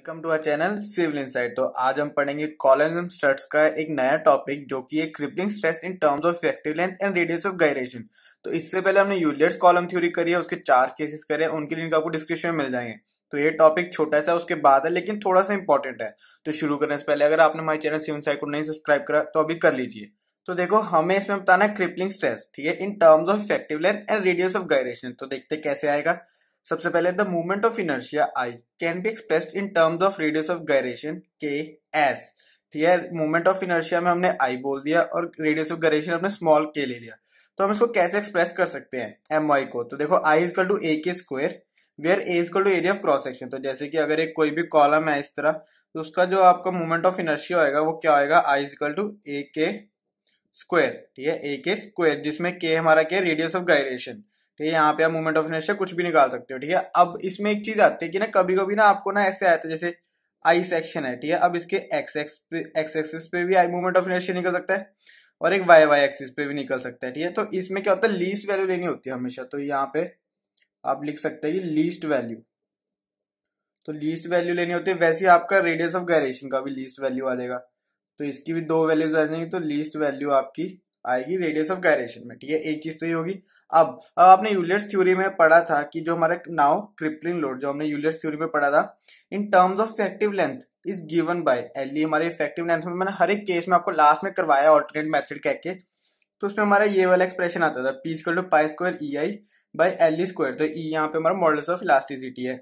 Welcome to our channel civil insight. तो आज हम पढ़ेंगे कॉलम स्टड्स का एक नया टॉपिक जो कि एक crippling stress in terms of effective length and radius of gyration तो इससे पहले हमने यूलियर्स कॉलम थ्योरी करी है, उसके चार केसेस करे हैं, उनके लिंक आपको डिस्क्रिप्शन में मिल जाएँगे। तो ये टॉपिक छोटा सा उसके बाद है, लेकिन थोड़ा सा इंपॉर्टेंट है। तो शुरू करने से पहले अगर आपने हमारे चैनल सिविल साइट को नहीं सब्सक्राइब करा तो अभी कर लीजिए। तो देखो, हमें इसमें बताना है क्रिपलिंग स्ट्रेस ठीक है in terms of effective length and radius of gyration तो देखते कैसे आएगा। सबसे पहले the moment of inertia I can be expressed in terms of radius of gyration k S ठीक है? मूवमेंट ऑफ़ इनर्शिया में हमने आई बोल दिया और रेडियस ऑफ़ गायरेशन हमने स्मॉल के ले लिया। तो हम इसको कैसे एक्सप्रेस कर सकते हैं एम आई को? तो देखो आई is equal to A k square where A is equal to area of cross section तो जैसे कि अगर एक कोई भी कॉलम है इस तरह तो उसका जो आपका मूवमेंट ऑफ़ इनर्शिया होगा वो क्या होगा आई इजकल टू ए के स्क्वायर ठीक है? ए के स्क्वायर जिसमें के हमारा क्या रेडियस ऑफ़ गायरेशन ठीक है, यहाँ पे आप मूवमेंट ऑफ़ इनर्शिया कुछ भी निकाल सकते हो, ठीक है? अब इसमें एक चीज़ आती है कि ना कभी कभी ना आपको ना ऐसे आता है, जैसे आई सेक्शन है, ठीक है? अब इसके एक्स एक्स एक्स एक्सिस पे भी आई मूवमेंट ऑफ़ इनर्शिया निकल सकता है और एक वाई वाई एक्सिस पे भी निकल सकता है, ठीक है? तो इसमें क्या होता है लीस्ट वैल्यू लेनी होती है हमेशा। तो यहाँ पे आप लिख सकते हैं कि लीस्ट वैल्यू तो लीस्ट वैल्यू लेनी होती है, वैसे आपका रेडियस ऑफ़ गायरेशन का भी लीस्ट वैल्यू आ जाएगा। तो इसकी भी दो वैल्यूज़ आ जाएँगी तो लीस्ट वैल्यू आपकी आएगी रेडियस ऑफ़ गायरेशन में, ठीक है? एक चीज़ तो ये होगी। अब अब आपने यूलियर्स थ्योरी में पढ़ा था कि जो हमारा नाउ क्रिपलिंग लोड जो हमने यूलियर्स थ्योरी में पढ़ा था in terms of effective length is given by L हमारे इफ़ेक्टिव लेंथ में मैंने हर एक केस में आपको लास्ट में करवाया ऑल्टरनेट मेथड कह के तो उसमें हमारा ये वाला एक्सप्रेशन आता था P square to pi square E I by L square तो ई यहाँ पे हमारा मॉडल्स ऑफ़ इलास्टिसिटी है।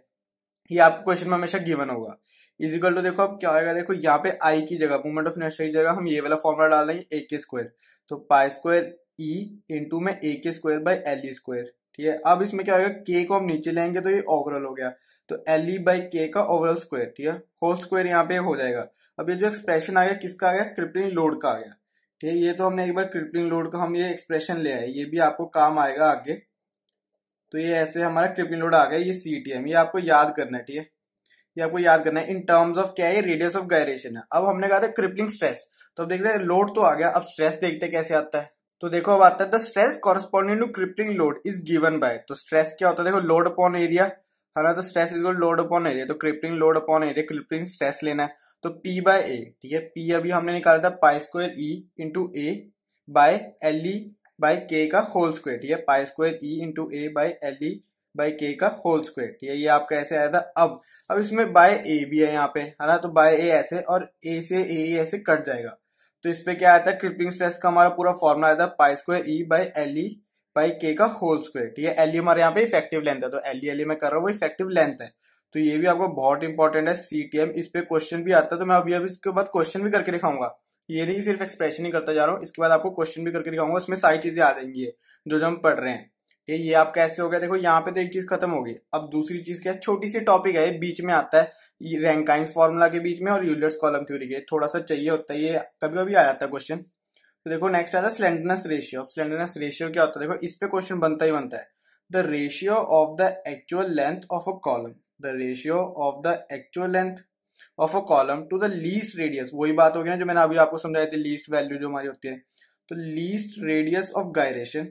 ये आपको क्वेश्चन में हमेशा गिवन होगा। इजिकल टू देखो अब क्या होगा देखो यहाँ पे आई की जगह मूवमेंट ऑफ़ इनर्शिया की जगह हम ये वाला फॉर्मूला डाल देंगे ए के स्क्वायर तो पाई स्क्वायर ई इंटू में A k square by L E square ठीक है? अब इसमें क्या होगा? के को हम नीचे लेंगे तो ये ओवरऑल हो गया। तो एल ई बाई के का ओवरऑल स्क्वायर ठीक है? होल स्क्वायर यहाँ पे हो जाएगा। अब ये जो एक्सप्रेशन आ गया, किसका आ गया? क्रिपलिंग लोड का आ गया, ठीक है? ये तो हमने एक बार क्रिपलिंग लोड का हम ये एक्सप्रेशन ले आए। ये भी आपको काम आएगा आगे। तो ये ऐसे हमारा क्रिपलिंग लोड आ गया, ये सी टी एम ये आपको याद करना है, ठीक है? ये आपको याद करना है। इन टर्म्स ऑफ़ क्या है? रेडियस ऑफ़ गायरेशन है। अब हमने कहा था क्रिपलिंग स्ट्रेस तो अब देखते हैं लोड तो आ गया। अब स्ट्रेस देखते कैसे आता है। तो देखो अब आता है the stress corresponding to crippling load is given by तो स्ट्रेस क्या होता है? देखो लोड अपॉन एरिया है ना? तो stress is load upon area तो crippling load upon area crippling stress लेना है। तो P बाय ए ठीक है? P अभी हमने निकाला था pi square E into A by L E by k का होल स्क्वायर ठीक है? Pi square E into A by L E by k का होल स्क्वायर ठीक है? ये आपका ऐसे आया था अब। अब इसमें बाय ए भी है यहाँ पे, है ना? तो बाय ए ऐसे और ए से ए ऐसे कट जाएगा। तो इस पे क्या आता है क्रिपिंग स्ट्रेस का हमारा पूरा फॉर्मुला आता है pi square E by L E by k का होल स्क्वायर ठीक है? एल ई हमारे यहाँ पे इफ़ेक्टिव लेंथ है तो एल एल ई में कर रहा हूँ, वो इफ़ेक्टिव लेंथ है। तो ये भी आपको बहुत इंपॉर्टेंट है सी टी एम इस पे क्वेश्चन भी आता है तो मैं अभी अभी इसके बाद क्वेश्चन भी करके दिखाऊँगा। ये नहीं सिर्फ़ एक्सप्रेशन ही करता जा रहा हूँ, इसके बाद आपको क्वेश्चन भी करके दिखाऊँगा, उसमें सारी चीज़ें आ जाएँगी जो जो हम पढ़ रहे हैं। ये ये आप कैसे हो गया? देखो, यहाँ पे तो एक चीज़ खत्म हो गई। अब दूसरी चीज़ क्या? है छोटी सी टॉपिक है बीच में आता है। रैंकाइंस फॉर्मूला के बीच में और यूलियर्स कॉलम थ्योरी के। थोड़ा सा चाहिए होता है, ये कभी कभी आ जाता है क्वेश्चन तो देखो नेक्स्ट आता है स्लेंडरनेस रेशियो स्लेंडरनेस रेशियो क्या होता है? देखो, इस पे क्वेश्चन बनता ही बनता है। The ratio of the actual length of a column the ratio of the actual length of a column to the least radius वही बात होगी ना जो मैंने अभी आपको समझाई थी लीस्ट वैल्यू जो हमारी होती है। तो least radius of gyration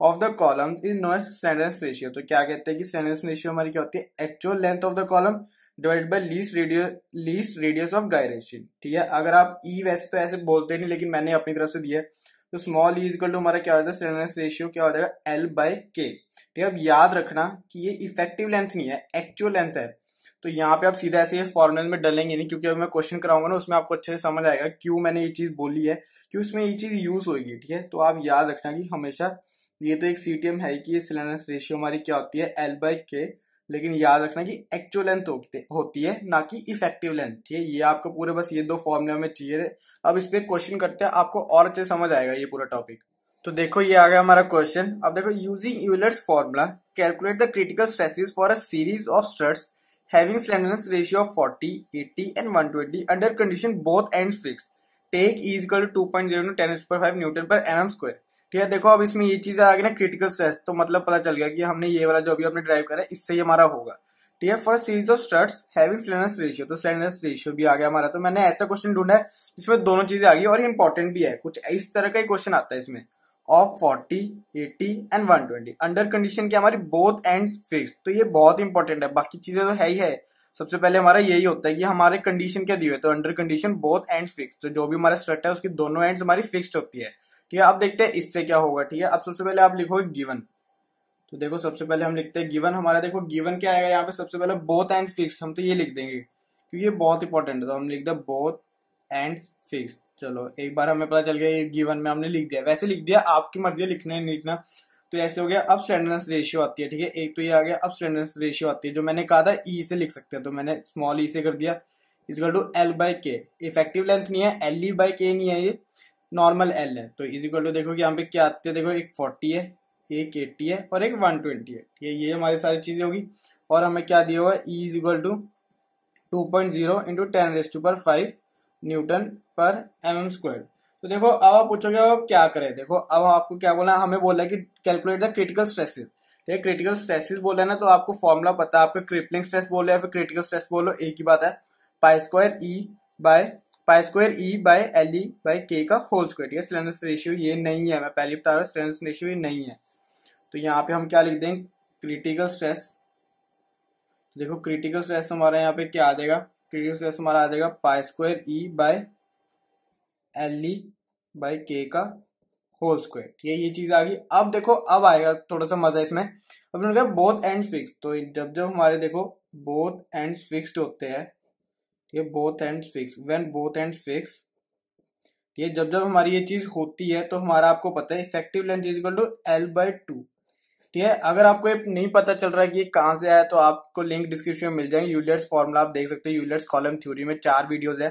of the column is known slenderness ratio तो क्या कहते हैं कि स्टैंडर्स रेशियो हमारी क्या होती है? Actual length of the column divide by least radio least radius of gyration ठीक है? अगर आप ई e वैसे तो ऐसे बोलते नहीं, लेकिन मैंने अपनी तरफ़ से दिया तो स्मॉल ई इजकल टू हमारा क्या होता है रेशियो क्या हो जाएगा? एल बाय के ठीक है? अब याद रखना कि ये इफ़ेक्टिव लेंथ नहीं है एक्चुअल लेंथ है। तो यहाँ पे आप सीधा ऐसे फॉर्मुले में डलेंगे नहीं, क्योंकि अभी मैं क्वेश्चन कराऊँगा ना, उसमें आपको अच्छे से समझ आएगा क्यों मैंने ये चीज़ बोली है क्यों उसमें ये चीज़ यूज़ होगी। ठीक है? तो आप याद रखना कि हमेशा ये तो एक सीटीएम है कि ये सिलेंडर रेशियो हमारी क्या होती है? एल बाई के लेकिन याद रखना कि एक्चुअल लेंथ होती है ना कि इफ़ेक्टिव लेंथ ठीक है? ये आपको पूरे बस ये दो फॉर्मुला में चाहिए अब इस पर क्वेश्चन करते हैं आपको और अच्छे समझ आएगा ये पूरा टॉपिक तो देखो ये आ गया हमारा क्वेश्चन अब देखो using Euler's formula calculate the critical stresses for a series of struts having slenderness ratio of 40, 80 and 120 under condition both ends fixed. Take E is equal to 2.0 to 10 to 5 Newton per mm square. ठीक है देखो अब इसमें ये चीज़ आ गई ना critical stress तो मतलब पता चल गया कि हमने ये वाला जो अभी हमने ड्राइव करा है इससे ही हमारा होगा। ठीक है first series of struts having slenderness ratio तो स्लेंडरनेस रेशियो भी आ गया हमारा। तो मैंने ऐसा क्वेश्चन ढूंढा है जिसमें दोनों चीज़ें आ गई और इंपॉर्टेंट भी है। कुछ इस तरह का ही क्वेश्चन आता है इसमें। ऑफ़ 40, 80 एंड 120 अंडर कंडीशन की हमारी बोथ एंड फिक्स तो ये बहुत इंपॉर्टेंट है। बाकी चीज़ें तो है ही है। सबसे पहले हमारा यही होता है कि हमारे कंडीशन क्या दी हुई है? तो under condition both end fix तो जो भी हमारा स्ट्रट है उसकी दोनों एंड्स हमारी फिक्स्ड होती है। ठीक है, अब देखते हैं इससे क्या होगा, ठीक है? अब सबसे पहले आप लिखोगे गिवन तो देखो, सबसे पहले हम लिखते हैं गिवन हमारा देखो गिवन क्या आएगा यहाँ पे? सबसे पहले बोथ एंड फिक्स हम तो ये लिख देंगे, क्योंकि ये बहुत इंपॉर्टेंट है तो हम लिख दे बोथ एंड फिक्स चलो, एक बार हमें पता चल गया, ये गिवन में हमने लिख दिया। वैसे लिख दिया, आपकी मर्ज़ी लिखना है लिखना। तो ऐसे हो गया, अब स्टैंडर्स रेशियो आती है, ठीक है? एक तो ये आ गया, अब स्टैंडर्स रेशियो आती है, जो मैंने कहा था ई e से लिख सकते हैं तो मैंने स्मॉल ई e से कर दिया। Is equal to L by k effective length नहीं है एल ई बाई के नहीं है ये। नॉर्मल एल है। तो इजिकल टू देखो कि यहाँ पे क्या आती है? देखो, एक फोर्टी है, एक एट्टी है और एक वन ट्वेंटी है। ये ये हमारी सारी चीज़ें होगी। और हमें क्या दिया होगा E is equal to two point zero into ten raise to power five newton per M M square तो देखो, अब आप पूछोगे, अब क्या करें? देखो, अब आपको क्या बोला हमें बोला है कि कैलकुलेट द क्रिटिकल स्ट्रेसेस ठीक क्रिटिकल स्ट्रेसेस बोला है ना तो आपको फॉर्मुला पता है। आपको क्रिपलिंग स्ट्रेस बोलो या फिर क्रिटिकल स्ट्रेस बोलो एक ही बात है। Pi square E by pi square E by L E by k का होल स्क्वायर ठीक है? स्लेंडरनेस रेशियो ये नहीं है, मैं पहले बता रहा हूँ स्लेंडरनेस रेशियो ये नहीं है। तो यहाँ पे हम क्या लिख देंगे क्रिटिकल स्ट्रेस देखो क्रिटिकल स्ट्रेस हमारा यहाँ पे क्या आ जाएगा? क्रिटिकल स्ट्रेस हमारा आ जाएगा pi square E by L E by k का होल स्क्वायर ठीक है? ये चीज़ आ गई। अब देखो, अब आएगा, थोड़ा सा मज़ा इसमें। अब कहा बोथ एंड फिक्स तो जब जब हमारे देखो बोथ एंड फिक्स्ड होते हैं है both end fix when both end fix है जब जब हमारी ये चीज़ होती है तो हमारा आपको पता है effective length is equal to L by two ठीक है? अगर आपको ये नहीं पता चल रहा है कि ये कहाँ से आया तो आपको लिंक डिस्क्रिप्शन में मिल जाएँगे। यूलियर्स फॉर्मूला आप देख सकते हैं। यूलियर्स कॉलम थ्योरी में चार वीडियोज़ है।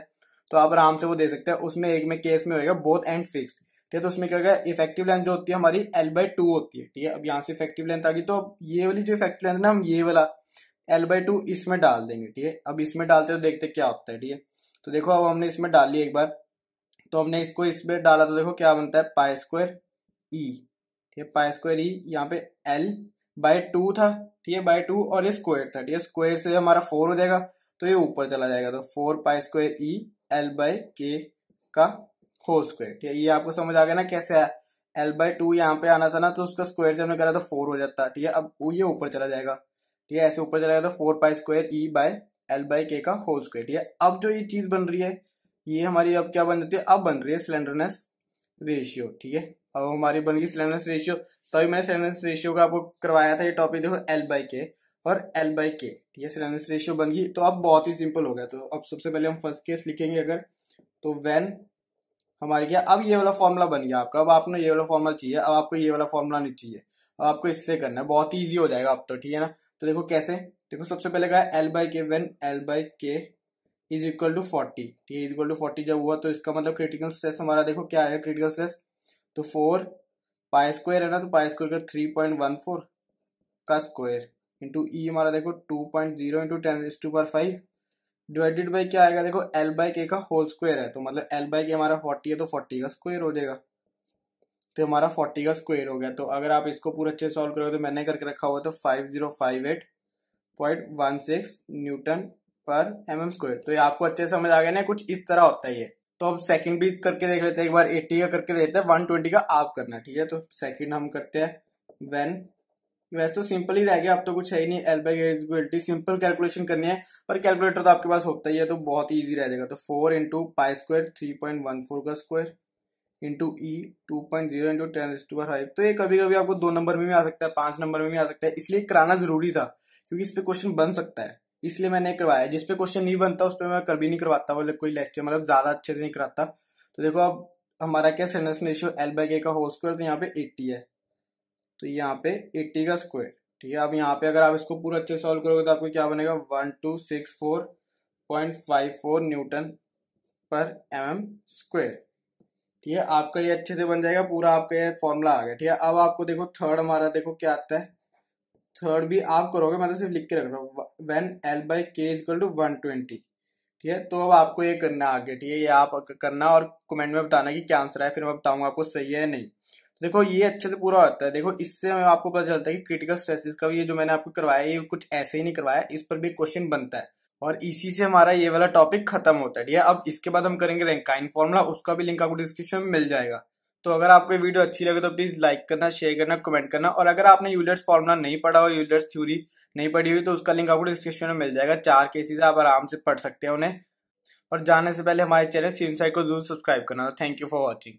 तो आप आराम से वो दे सकते हैं। उसमें एक में केस में होगा बोथ एंड फिक्स ठीक है? तो उसमें क्या होगा? इफ़ेक्टिव लेंथ जो होती है हमारी एल बाई टू होती है। ठीक है? अब यहाँ से इफ़ेक्टिव लेंथ आ गई तो ये वाली जो इफ़ेक्टिव लेंथ ना, हम ये वाला एल बाई टू इसमें डाल देंगे, ठीक है? अब इसमें डालते तो देखते क्या होता है, ठीक है? तो देखो, अब हमने इसमें डाल लिया एक बार। तो हमने इसको इसमें डाला तो देखो क्या बनता है? पाई स्क्वायर ई, ठीक है? पाई स्क्वायर ई, यहाँ पे एल बाय टू था, ठीक है? बाय टू और ये स्क्वायर था, ठीक है? स्क्वायर से हमारा फोर हो जाएगा तो ये ऊपर चला जाएगा। तो four pi square E L by k का होल स्क्वायर ठीक है? ये आपको समझ आ गया ना कैसे है एल बाय टू यहाँ पे आना था ना तो उसका स्क्वायर से हमने करा तो फोर हो जाता, ठीक है? अब ये ऊपर चला जाएगा। ठीक है, ऐसे ऊपर चला जाएगा तो four pi square E by L by k का होल स्क्वायर ठीक है। अब जो ये चीज़ बन रही है, ये हमारी अब क्या बन जाती है? अब बन रही है सिलेंडरनेस रेशियो ठीक है। अब हमारी बन गई सिलेंडरनेस रेशियो तभी मैंने सिलेंडरनेस रेशियो का आपको करवाया था, ये टॉपिक देखो एल बाई के और एल बाई के ठीक है। सिलेंडर रेशियो बन गई तो अब बहुत ही सिंपल हो गया। तो अब सबसे पहले हम फ़र्स्ट केस लिखेंगे अगर तो वेन हमारे क्या, अब ये वाला फॉर्मूला बन गया आपका, अब आपने ये वाला फॉर्मूला चाहिए, अब आपको ये वाला फॉर्मूला नहीं चाहिए, अब आपको इससे करना है, बहुत ही ईजी हो जाएगा अब तो ठीक है ना। तो देखो कैसे? देखो सबसे पहले कहा L by k when L by k is equal to forty ठीक है इज़ इक्वल टू फोर्टी जब हुआ तो इसका मतलब क्रिटिकल स्ट्रेस हमारा देखो क्या है? क्रिटिकल स्ट्रेस तो फोर पाई स्क्वायर है ना तो पाई स्क्वायर का थ्री पॉइंट वन फोर का स्क्वायर इंटू ई हमारा देखो two point zero into ten to power five divided by क्या आएगा? देखो एल बाई के का होल स्क्वायर है तो मतलब एल बाई के हमारा फोर्टी है तो फोर्टी का स्क्वायर हो जाएगा। तो हमारा फोर्टी का स्क्वायर हो गया। तो अगर आप इसको पूरा अच्छे सॉल्व करोगे तो मैंने करके रखा हुआ तो five zero five eight point one six newton per M M square. तो ये आपको अच्छे समझ आ गया ना, कुछ इस तरह होता है ये। तो अब सेकंड भी करके देख लेते हैं, एक बार एट्टी का करके देते हैं वन ट्वेंटी का आप करना, ठीक है? तो सेकंड हम करते हैं वेन वैसे तो सिंपल ही रह गया, अब तो कुछ है ही नहीं एल बाई सिंपल कैलकुलेशन करनी है, पर कैलकुलेटर तो आपके पास होता ही है तो बहुत ही ईजी रह जाएगा। तो four into pi square three point one four का square into E two point zero into ten to five तो ये कभी कभी आपको दो नंबर में भी आ सकता है, पाँच नंबर में भी आ सकता है, इसलिए कराना ज़रूरी था, क्योंकि इस पे क्वेश्चन बन सकता है। इसलिए मैंने करवाया, जिस पे क्वेश्चन नहीं बनता, उस पर मैं कभी नहीं करवाता मतलब कोई लेक्चर मतलब ज़्यादा अच्छे से नहीं कराता। तो देखो अब हमारा क्या सेंडेंस रेशियो एल बाई के का होल स्क्वायर तो यहाँ पे एट्टी है। तो यहाँ पे एट्टी का स्क्वायर ठीक है? अब यहाँ पे अगर आप इसको पूरा अच्छे सॉल्व करोगे तो आपको क्या बनेगा? One two six four point five four newton per M M square ठीक है? आपका ये अच्छे से बन जाएगा, पूरा आपका ये फॉर्मूला आ गया, ठीक है? अब आपको देखो थर्ड हमारा देखो क्या आता है। थर्ड भी आप करोगे, मैं तो सिर्फ़ लिख के रख रहा हूँ। When L by k is equal to one twenty ठीक है? तो अब आपको ये करना आगे, ठीक है? ये आप करना और कमेंट में बताना कि क्या आंसर है फिर मैं बताऊँगा आपको सही है नहीं। देखो, ये अच्छे से पूरा होता है। देखो, इससे आपको पता चलता है कि क्रिटिकल स्ट्रेसेस का भी ये जो मैंने आपको करवाया, ये कुछ ऐसे ही नहीं करवाया, इस पर भी क्वेश्चन बनता है। और इसी से हमारा ये वाला टॉपिक खत्म होता है, ठीक है? अब इसके बाद हम करेंगे रैंकाइन फॉर्मुला उसका भी लिंक आपको डिस्क्रिप्शन में मिल जाएगा। तो अगर आपको ये वीडियो अच्छी लगे तो प्लीज़ लाइक करना शेयर करना कमेंट करना और अगर आपने यूलर्स फॉर्मुला नहीं पढ़ा हो यूलर्स थ्योरी नहीं पढ़ी हुई तो उसका लिंक आपको डिस्क्रिप्शन में मिल जाएगा। चार केसेस आप आराम से पढ़ सकते हैं उन्हें। और जाने से पहले हमारे चैनल सीन को ज़रूर सब्सक्राइब करना। Thank you for watching